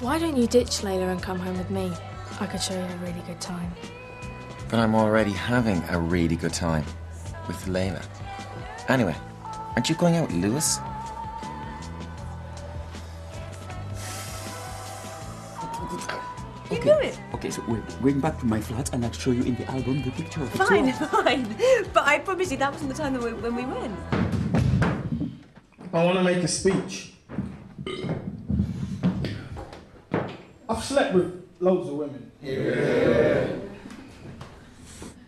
Why don't you ditch Layla and come home with me? I could show you a really good time. But I'm already having a really good time with Layla. Anyway, aren't you going out with Lewis? You know it. Okay, so we're going back to my flat and I'll show you in the album the picture of the Fine, tour. fine. But I promise you that wasn't the time that we, when we went. I want to make a speech. I've slept with loads of women. Yeah.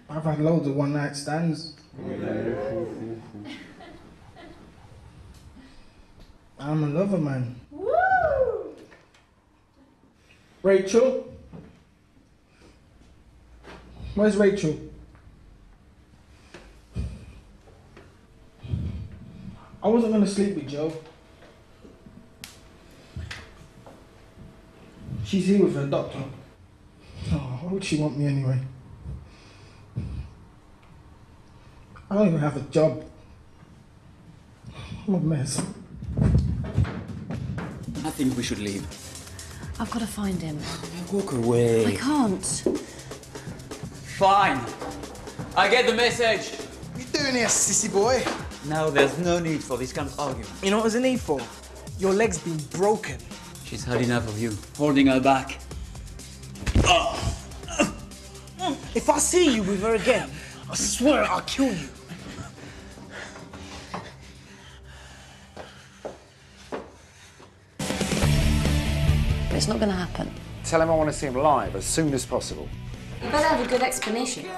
I've had loads of one night stands. I'm a lover, man. Woo! Rachel? Where's Rachel? I wasn't gonna sleep with Joe. She's here with her doctor. Oh, why would she want me anyway? I don't even have a job. I'm a mess. I think we should leave. I've got to find him. Walk away. I can't. Fine. I get the message. What you doing here, sissy boy? Now there's no need for this kind of argument. You know what there's a need for? Your leg's been broken. She's had enough of you, holding her back. Oh. If I see you with her again, I swear I'll kill you. It's not going to happen. Tell him I want to see him live as soon as possible. You better have a good explanation.